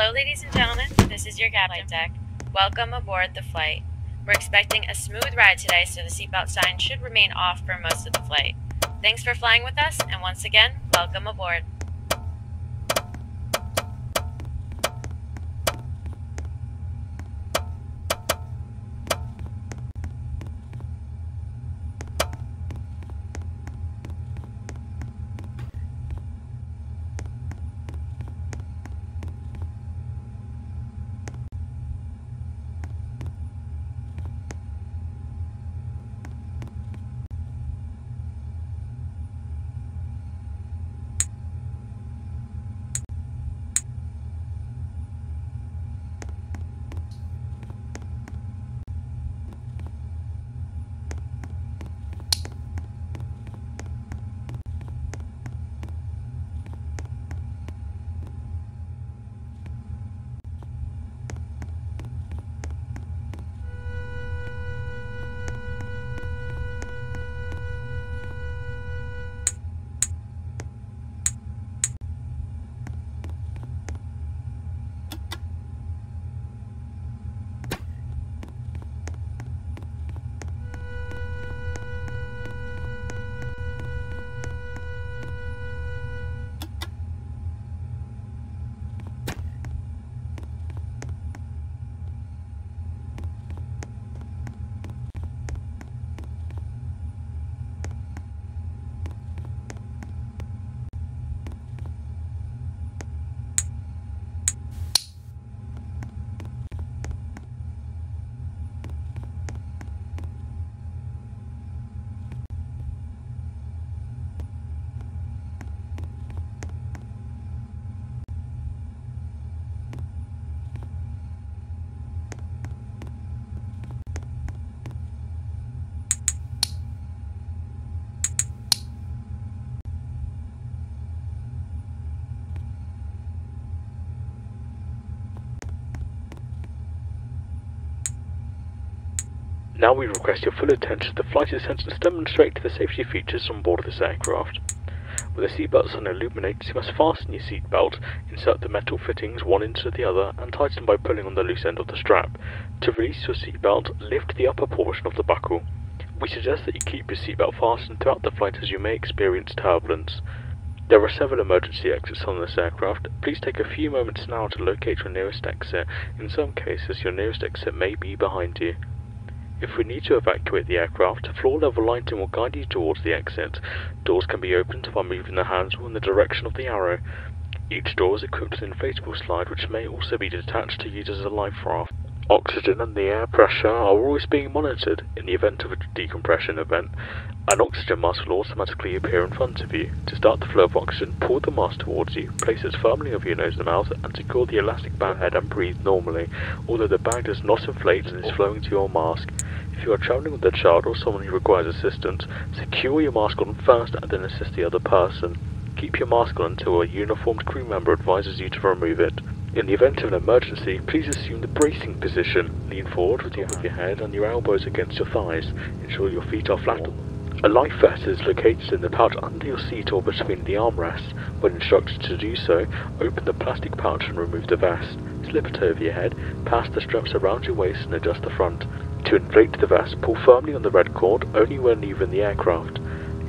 Hello, ladies and gentlemen. This is your captain deck. Welcome aboard the flight. We're expecting a smooth ride today, so the seatbelt sign should remain off for most of the flight. Thanks for flying with us, and once again, welcome aboard. Now we request your full attention to the flight attendants demonstrate the safety features on board this aircraft. With the seatbelt sign illuminated, you must fasten your seatbelt, insert the metal fittings one into the other, and tighten by pulling on the loose end of the strap. To release your seatbelt, lift the upper portion of the buckle. We suggest that you keep your seatbelt fastened throughout the flight as you may experience turbulence. There are several emergency exits on this aircraft. Please take a few moments now to locate your nearest exit. In some cases, your nearest exit may be behind you. If we need to evacuate the aircraft, a floor level lighting will guide you towards the exit. Doors can be opened by moving the handle in the direction of the arrow. Each door is equipped with an inflatable slide which may also be detached to use as a life raft. Oxygen and the air pressure are always being monitored. In the event of a decompression event, an oxygen mask will automatically appear in front of you. To start the flow of oxygen, pull the mask towards you, place it firmly over your nose and mouth, and secure the elastic band head and breathe normally, although the bag does not inflate and is flowing to your mask. If you are travelling with a child or someone who requires assistance, secure your mask on first and then assist the other person. Keep your mask on until a uniformed crew member advises you to remove it. In the event of an emergency, please assume the bracing position. Lean forward with the top of your head and your elbows against your thighs. Ensure your feet are flat a life vest is located in the pouch under your seat or between the armrests. When instructed to do so, open the plastic pouch and remove the vest. Slip it over your head, pass the straps around your waist and adjust the front. To inflate the vest, pull firmly on the red cord only when leaving the aircraft.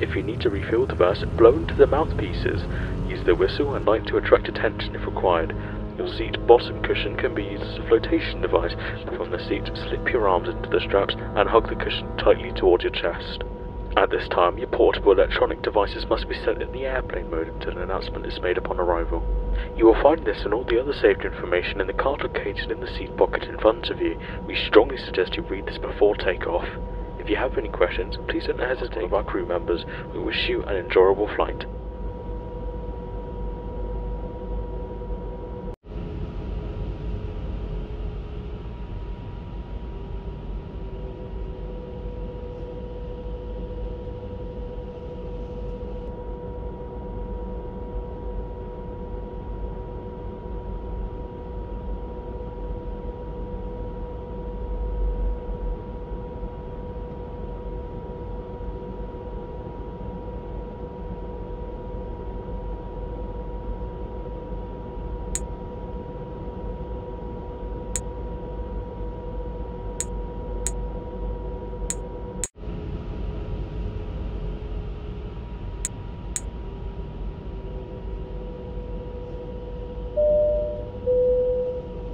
If you need to refill the vest, blow into the mouthpieces. Use the whistle and light to attract attention if required. Your seat bottom cushion can be used as a flotation device. From the seat, slip your arms into the straps and hug the cushion tightly towards your chest. At this time, your portable electronic devices must be set in the airplane mode until an announcement is made upon arrival. You will find this and all the other safety information in the card located in the seat pocket in front of you. We strongly suggest you read this before takeoff. If you have any questions, please don't hesitate with our crew members. We wish you an enjoyable flight.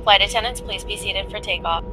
Flight attendants, please be seated for takeoff.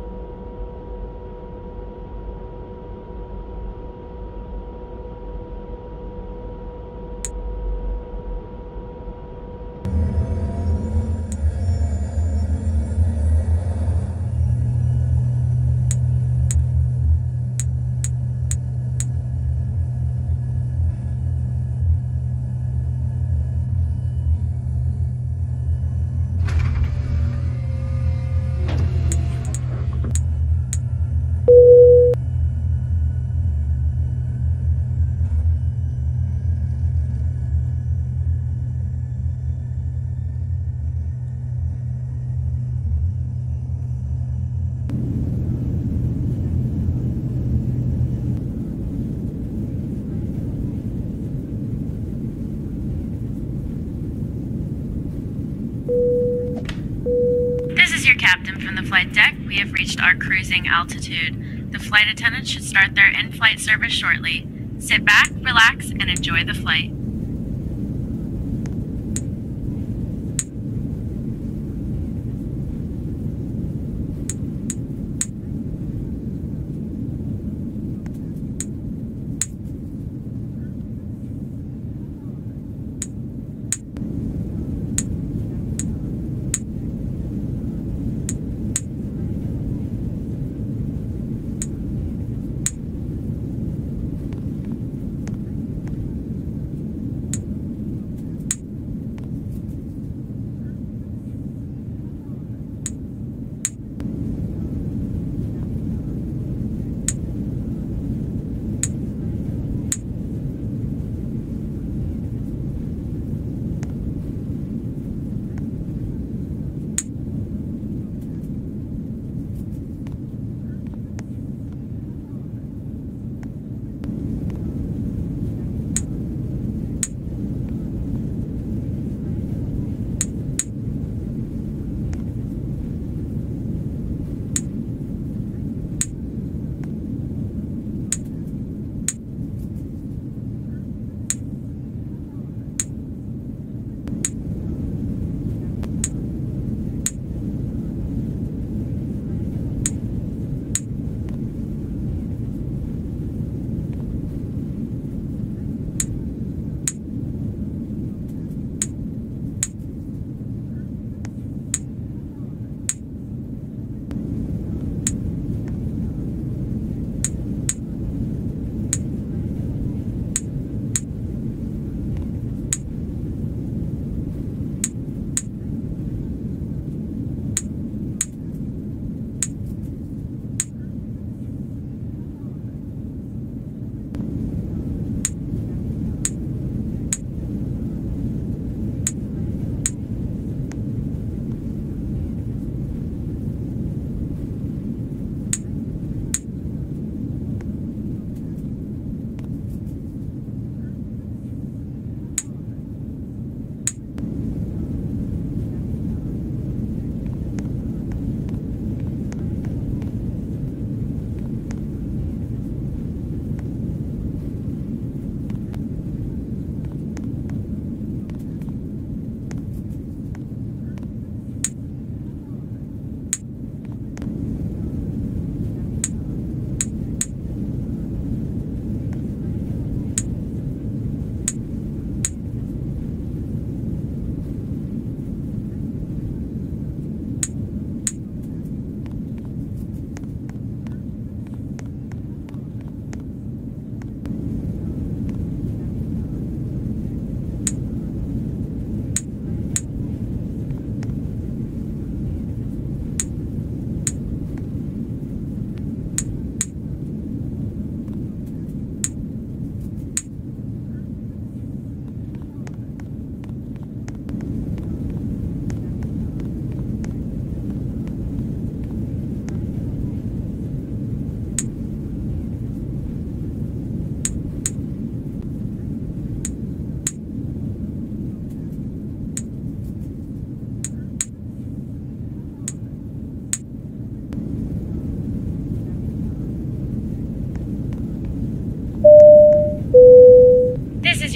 Captain from the flight deck. We have reached our cruising altitude. The flight attendants should start their in flight service shortly. Sit back, relax, and enjoy the flight.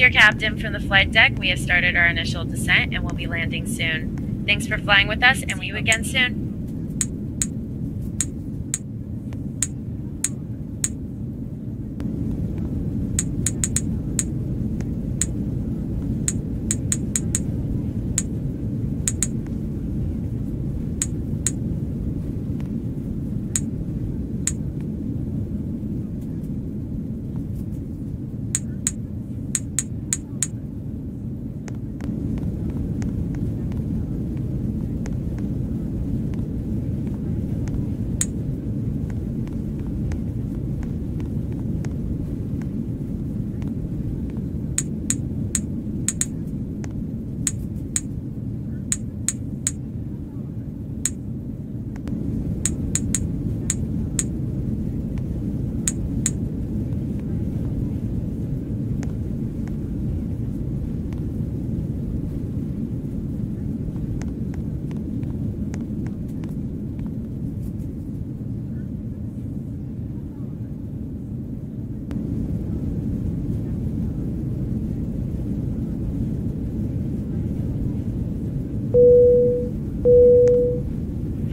Your captain from the flight deck. We have started our initial descent and will be landing soon. Thanks for flying with us, and we you again soon.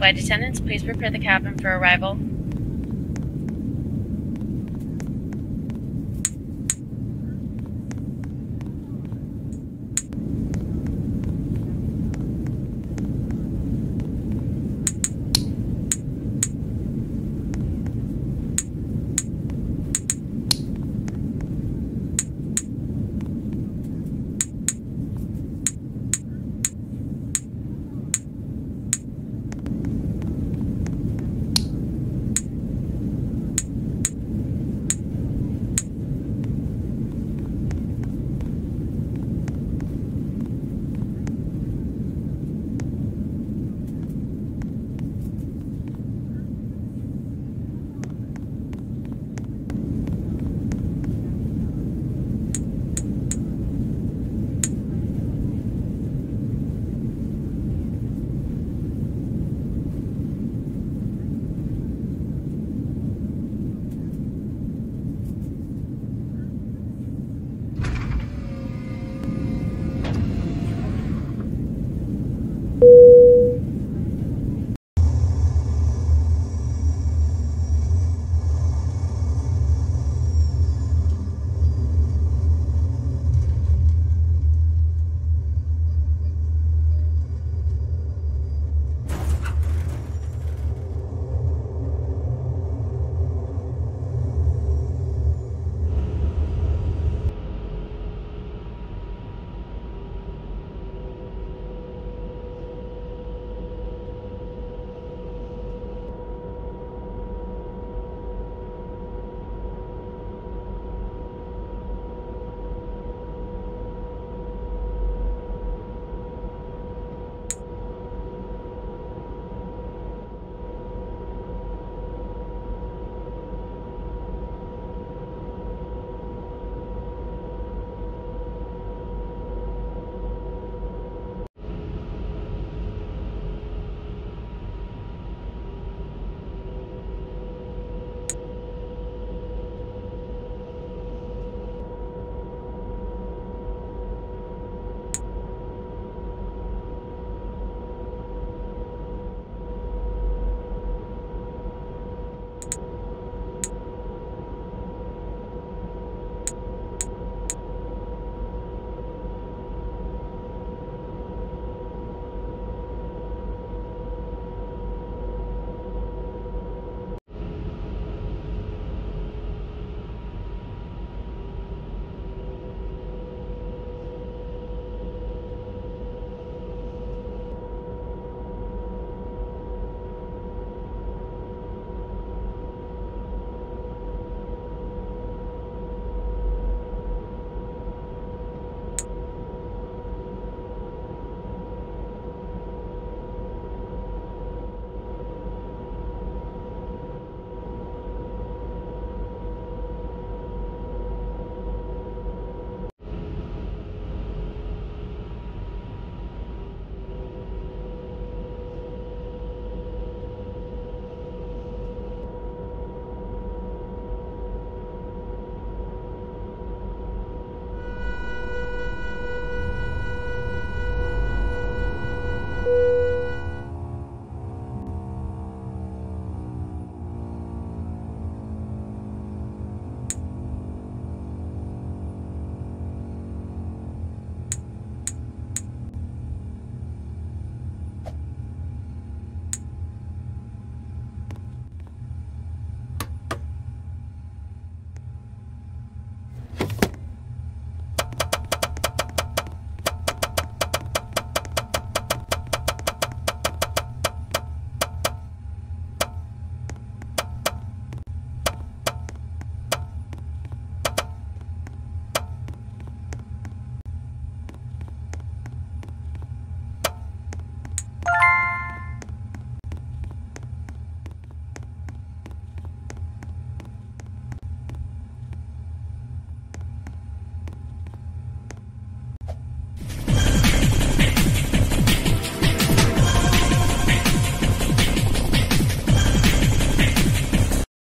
Flight attendants, please prepare the cabin for arrival.